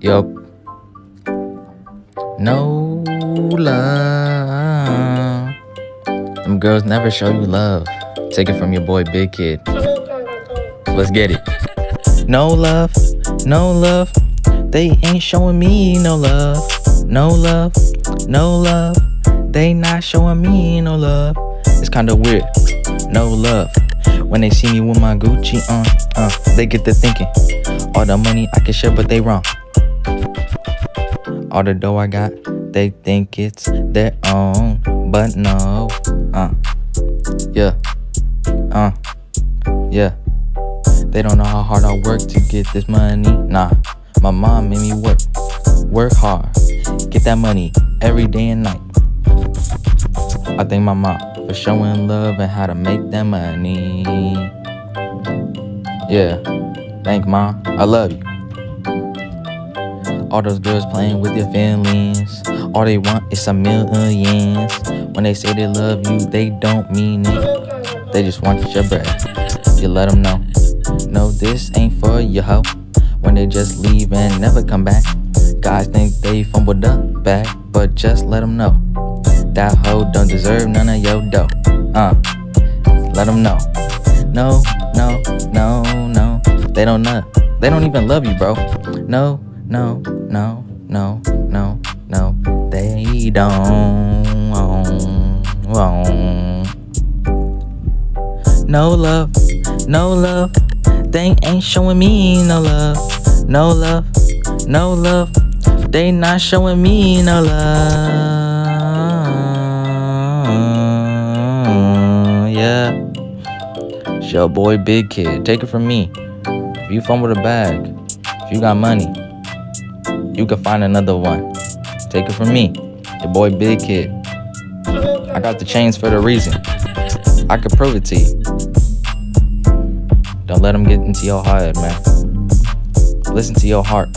Yup. No love. Them girls never show you love. Take it from your boy Big Kid. Let's get it. No love, no love. They ain't showing me no love. No love, no love. They not showing me no love. It's kinda weird. No love. When they see me with my Gucci on, uh, they get to thinking. All the money I can share, but they wrong. All the dough I got, they think it's their own. But no, uh, yeah, uh, yeah. They don't know how hard I work to get this money. Nah, my mom made me work, work hard, get that money every day and night. I thank my mom for showing love and how to make that money. Yeah, thank mom. I love you. All those girls playing with your feelings. All they want is some millions. When they say they love you, they don't mean it. They just want your bread. You let them know. No, this ain't for your hoe. When they just leave and never come back. Guys think they fumbled the bag, but just let them know. That hoe don't deserve none of your dough. Uh, let them know. No, no, no, no. They don't know. They don't even love you, bro. No, no, no, no, no, no. They don't. No love, no love. They ain't showing me no love. No love, no love. They not showing me no love. Your boy Big Kid. Take it from me. If you fumble the bag, if you got money, you can find another one. Take it from me. Your boy Big Kid. I got the chains for the reason. I could prove it to you. Don't let them get into your head, man. Listen to your heart.